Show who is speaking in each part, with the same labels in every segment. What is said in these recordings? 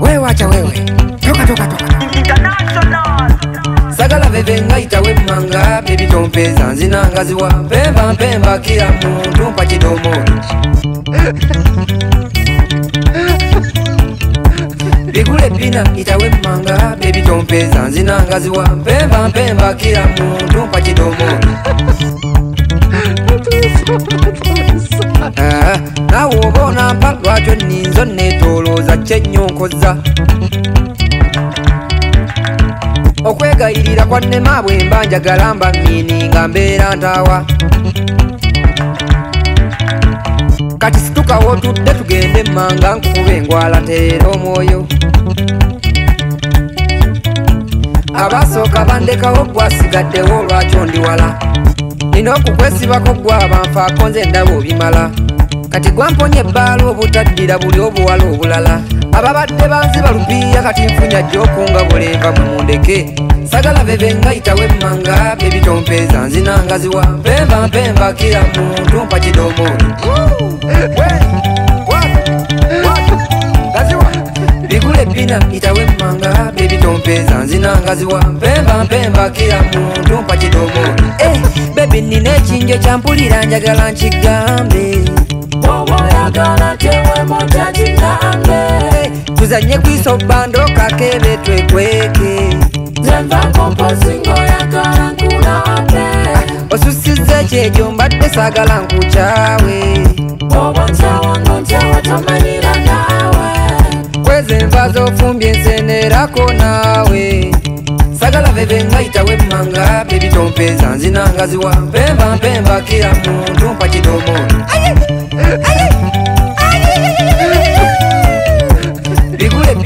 Speaker 1: wewe acha wewe, toka toka toka. International sagala veve ngaita we mmanga bebi tompeza nzina ngaziwa kila muntu mpa kidomoli bigule bina itawe mmanga bebi tompeza nzina ngaziwa kila muntu mpa kidomoli onampa lwakyo nninzo netolooza kyenyonkoza okwegayirira kwa nnema bwe mba njagala mba mini nga mbeera ntaawa. Kati situkawo tudde tugende emmanga nkukuba engwala teera omwoyo. Abasooka bandekawo gwasigaddewo lwakyo ndi wala nina okukwesibako gwabanfaako nze ndaba obimala kati gwamponya ebbaala obutaddira buli obuwala obulala. Ababadde banziba lupiiya kati nfunya gyokunga bulenva mumundeke sagala bebenga yitawe emmanga bebitompeeza nzinangaziwa mpemba mpemba kila muntu mpa kidomoni bigule pina itawe emmanga bebitompeza nzinangaziwa mpemba mpemba kila muntu mpa kidomoni Eh, bebi nina ekinjo kyampulira njagala nkigambe
Speaker 2: mwagala tewemota kitange
Speaker 1: tuzanye kwisobando kakebe twekweke
Speaker 2: nzenva kompozingo yakala nkulabe
Speaker 1: osusiza kyekyo mbadde saagala nkukyawe
Speaker 2: oba nsawango ntyawe tomanyira naawe
Speaker 1: kweza enva zofumbye ensenerako naawe sagala veve ngayitawe mmanga. Bebitompeeza nzinangaziwa mpemba mpemba kira muntu mpa kitomono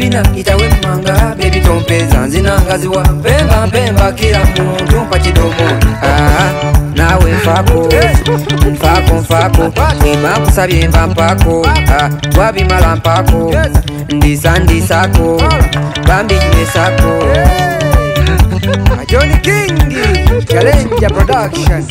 Speaker 1: pina itawe emmanga bebitompeza nzinangaziwa mpemba mpemba kila muntu mpa kidomoni Ah, nawe nfako nfako nfako ima nkusabye mba mpako Ah, twabimala mpako ndisa ndisako. Bambinywesako Johnny King Challenger Production